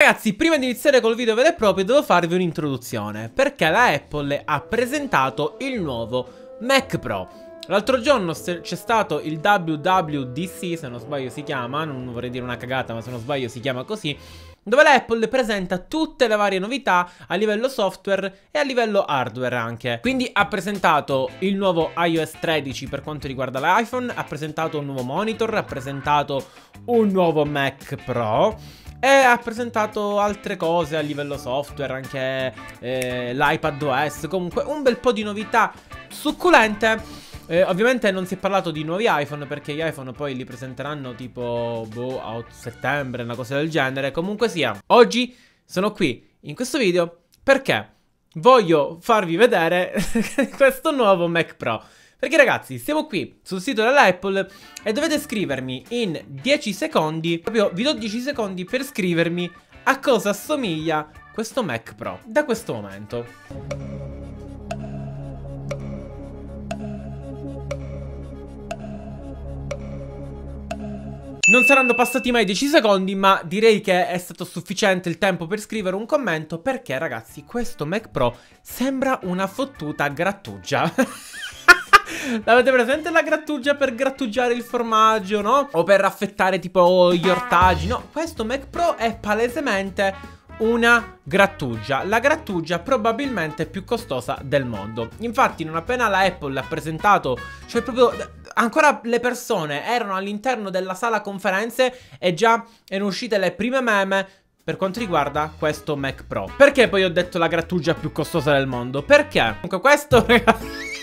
Ragazzi, prima di iniziare col video vero e proprio devo farvi un'introduzione Perché la Apple ha presentato il nuovo Mac Pro L'altro giorno c'è stato il WWDC, se non sbaglio si chiama, non vorrei dire una cagata ma se non sbaglio si chiama così dove la Apple presenta tutte le varie novità a livello software e a livello hardware anche. Quindi ha presentato il nuovo iOS 13 per quanto riguarda l'iPhone, ha presentato un nuovo monitor, ha presentato un nuovo Mac Pro e ha presentato altre cose a livello software, anche eh, l'iPad OS, comunque un bel po' di novità succulente. Eh, ovviamente non si è parlato di nuovi iPhone perché gli iPhone poi li presenteranno tipo boh, a settembre, una cosa del genere. Comunque sia, oggi sono qui in questo video perché voglio farvi vedere questo nuovo Mac Pro. Perché ragazzi, siamo qui sul sito dell'Apple e dovete scrivermi in 10 secondi, proprio vi do 10 secondi per scrivermi a cosa assomiglia questo Mac Pro da questo momento. Non saranno passati mai 10 secondi, ma direi che è stato sufficiente il tempo per scrivere un commento perché, ragazzi, questo Mac Pro sembra una fottuta grattugia. L'avete presente la grattugia per grattugiare il formaggio, no? O per affettare tipo gli ortaggi, no? Questo Mac Pro è palesemente una grattugia. La grattugia probabilmente più costosa del mondo. Infatti non appena la Apple ha presentato, cioè proprio ancora le persone erano all'interno della sala conferenze e già erano uscite le prime meme per quanto riguarda questo Mac Pro. Perché poi ho detto la grattugia più costosa del mondo? Perché? Comunque questo, Questo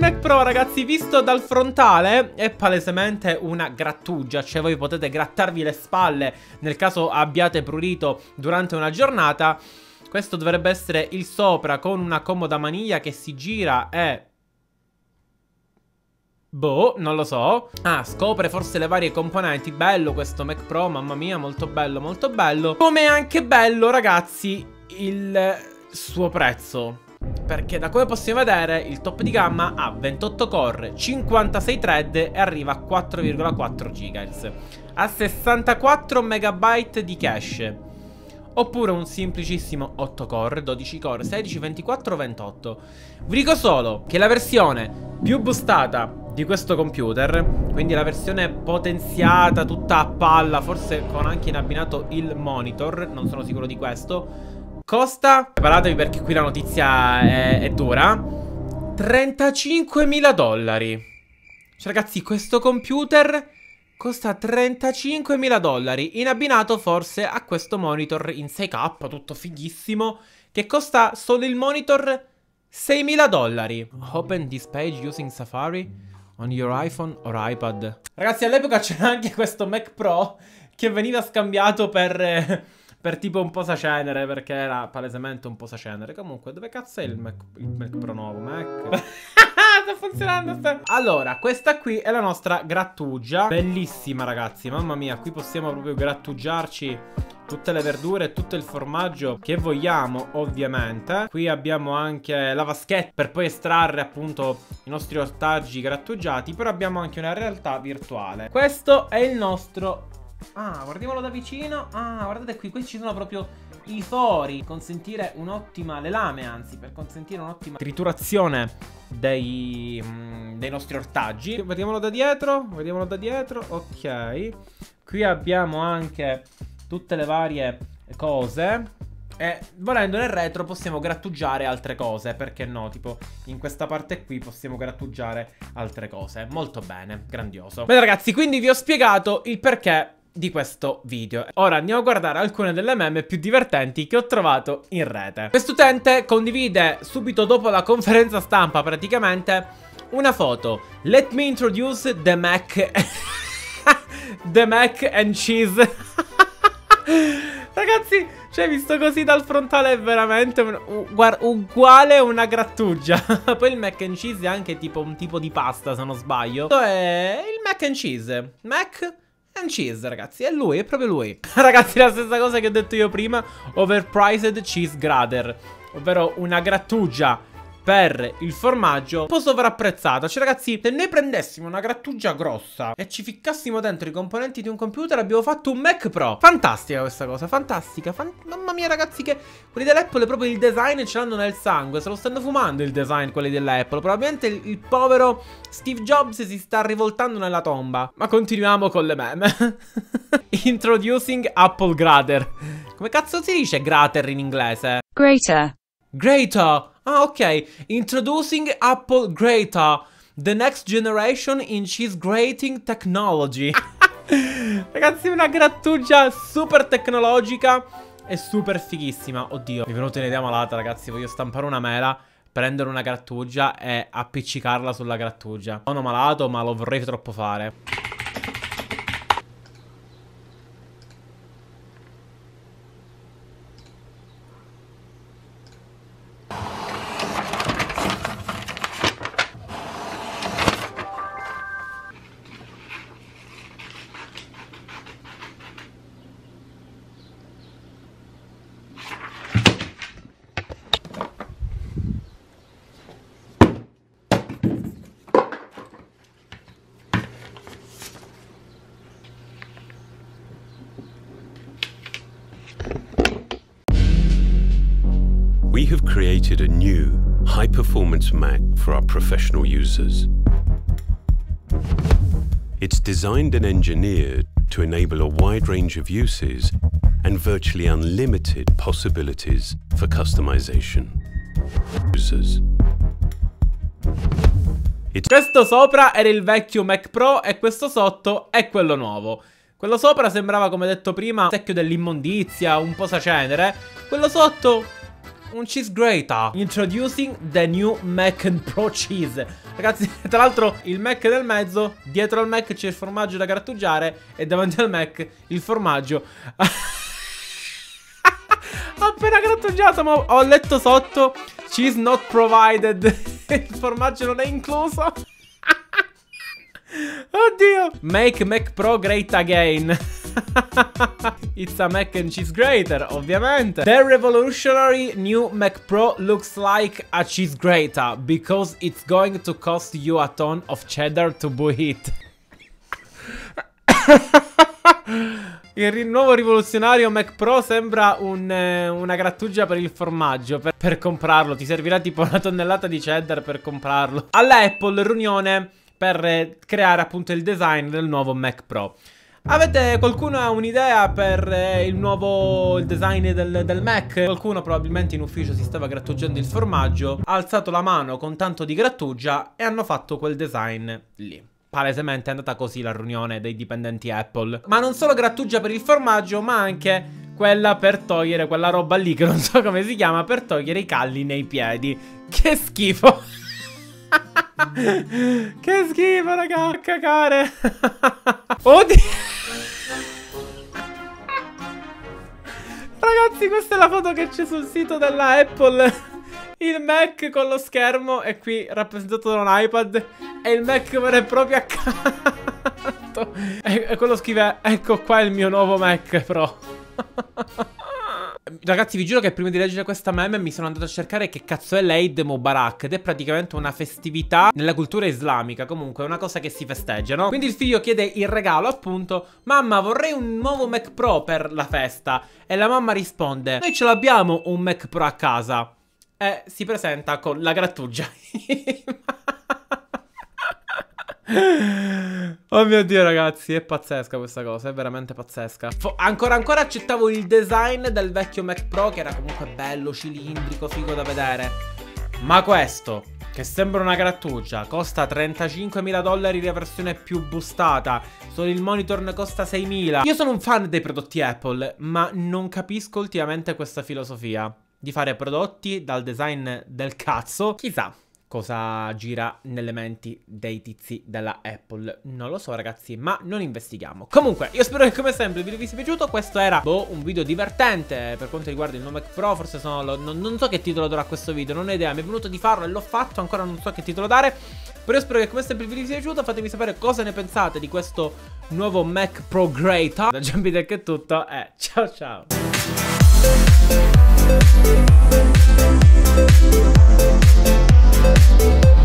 Mac Pro, ragazzi, visto dal frontale è palesemente una grattugia, cioè voi potete grattarvi le spalle nel caso abbiate prurito durante una giornata. Questo dovrebbe essere il sopra con una comoda maniglia che si gira e... Boh, non lo so. Ah, scopre forse le varie componenti. Bello questo Mac Pro, mamma mia, molto bello, molto bello. Come è anche bello, ragazzi, il suo prezzo. Perché da come possiamo vedere il top di gamma ha 28 core, 56 thread e arriva a 4,4 GHz. Ha 64 MB di cache. Oppure un semplicissimo 8 core, 12 core, 16, 24, 28. Vi dico solo che la versione più boostata di questo computer, quindi la versione potenziata, tutta a palla, forse con anche in abbinato il monitor, non sono sicuro di questo, Costa, preparatevi perché qui la notizia è, è dura, 35.000 dollari. Cioè ragazzi, questo computer costa 35.000 dollari, in abbinato forse a questo monitor in 6K, tutto fighissimo, che costa solo il monitor 6.000 dollari. Open this page using Safari on your iPhone or iPad. Ragazzi, all'epoca c'era anche questo Mac Pro che veniva scambiato per per tipo un posacenere, perché era palesemente un posacenere. Comunque, dove cazzo è il Mac, il Mac Pro nuovo? Mac? sta funzionando sta... Allora, questa qui è la nostra grattugia Bellissima ragazzi, mamma mia Qui possiamo proprio grattugiarci tutte le verdure e tutto il formaggio che vogliamo ovviamente Qui abbiamo anche la vaschetta per poi estrarre appunto i nostri ortaggi grattugiati Però abbiamo anche una realtà virtuale Questo è il nostro Ah, guardiamolo da vicino. Ah, guardate qui, qui ci sono proprio i fori. Consentire un'ottima, le lame anzi, per consentire un'ottima triturazione dei, mm, dei nostri ortaggi. Vediamolo da dietro, vediamolo da dietro. Ok. Qui abbiamo anche tutte le varie cose. E volendo nel retro possiamo grattugiare altre cose, perché no? Tipo in questa parte qui possiamo grattugiare altre cose. Molto bene, grandioso. Bene ragazzi, quindi vi ho spiegato il perché di questo video. Ora andiamo a guardare alcune delle meme più divertenti che ho trovato in rete. Quest'utente condivide subito dopo la conferenza stampa praticamente una foto. Let me introduce the Mac... the Mac and cheese. Ragazzi, cioè visto così dal frontale è veramente uguale a una grattugia. Poi il mac and cheese è anche tipo un tipo di pasta se non sbaglio. È il mac and cheese. Mac cheese, ragazzi. È lui, è proprio lui. ragazzi, la stessa cosa che ho detto io prima. Overpriced cheese grater. Ovvero una grattugia per il formaggio un po' sovrapprezzata. Cioè, ragazzi, se noi prendessimo una grattugia grossa e ci ficcassimo dentro i componenti di un computer, abbiamo fatto un Mac Pro. Fantastica questa cosa, fantastica. Fan Mamma mia, ragazzi, che quelli dell'Apple proprio il design ce l'hanno nel sangue. Se lo stanno fumando il design quelli dell'Apple. Probabilmente il, il povero Steve Jobs si sta rivoltando nella tomba. Ma continuiamo con le meme. Introducing Apple Grater. Come cazzo si dice grater in inglese? Greater. Greater. Ah, ok. Introducing Apple Greater. The next generation in cheese grating technology. Ragazzi, una grattugia super tecnologica e super fighissima. Oddio, mi è venuta un'idea malata, ragazzi. Voglio stampare una mela, prendere una grattugia e appiccicarla sulla grattugia. Sono malato, ma lo vorrei troppo fare. Have created a new, high performance Mac for our professional users. It's designed and engineered to enable a wide range of uses and virtually unlimited possibilities for customization. Users. Questo sopra era il vecchio Mac Pro e questo sotto è quello nuovo. Quello sopra sembrava, come detto prima, secchio dell'immondizia, un posacenere. Quello sotto un cheese grater Introducing the new Mac and Pro Cheese. Ragazzi, tra l'altro il Mac nel mezzo Dietro al Mac c'è il formaggio da grattugiare E davanti al Mac il formaggio. Appena grattugiato ma ho letto sotto Cheese not provided. Il formaggio non è incluso. Oddio. Make Mac Pro great again It's a mac and cheese grater, ovviamente. The revolutionary new Mac Pro looks like a cheese grater because it's going to cost you a ton of cheddar to boot it. Il nuovo rivoluzionario Mac Pro sembra un, eh, una grattugia per il formaggio. Per, per, comprarlo, ti servirà tipo una tonnellata di cheddar per comprarlo. All'Apple, riunione per eh, creare appunto il design del nuovo Mac Pro. Avete qualcuno un'idea per eh, il nuovo il design del, del, Mac? Qualcuno probabilmente in ufficio si stava grattugiando il formaggio, ha alzato la mano con tanto di grattugia e hanno fatto quel design lì. Palesemente è andata così la riunione dei dipendenti Apple. Ma non solo grattugia per il formaggio, ma anche quella per togliere quella roba lì che non so come si chiama, per togliere i calli nei piedi. Che schifo! che schifo, raga, cagare. Oddio! Ragazzi, questa è la foto che c'è sul sito della Apple. Il Mac con lo schermo è qui rappresentato da un iPad e il Mac vero e proprio accanto. E, quello scrive, ecco qua il mio nuovo Mac Pro. Ragazzi vi giuro che prima di leggere questa meme mi sono andato a cercare che cazzo è l'Eid Mubarak Ed è praticamente una festività nella cultura islamica. Comunque è una cosa che si festeggia no? Quindi il figlio chiede il regalo appunto. Mamma vorrei un nuovo Mac Pro per la festa. E la mamma risponde Noi ce l'abbiamo un Mac Pro a casa. E si presenta con la grattugia Oh mio dio ragazzi, è pazzesca questa cosa, è veramente pazzesca. Fo Ancora ancora accettavo il design del vecchio Mac Pro che era comunque bello, cilindrico, figo da vedere. Ma questo, che sembra una grattugia, costa 35.000 dollari la versione più boostata. Solo il monitor ne costa 6.000 Io sono un fan dei prodotti Apple, ma non capisco ultimamente questa filosofia Di fare prodotti dal design del cazzo. Chissà cosa gira nelle menti dei tizi della Apple. Non lo so ragazzi, ma non investighiamo. Comunque, io spero che come sempre il video vi sia piaciuto. Questo era, boh, un video divertente per quanto riguarda il nuovo Mac Pro. Forse sono, lo, non, non, so che titolo darò a questo video, non ho idea. Mi è venuto di farlo e l'ho fatto, ancora non so che titolo dare. Però io spero che come sempre il video vi sia piaciuto. Fatemi sapere cosa ne pensate di questo nuovo Mac Pro Great. Da Jumpy Tech è tutto e eh, ciao ciao. Thank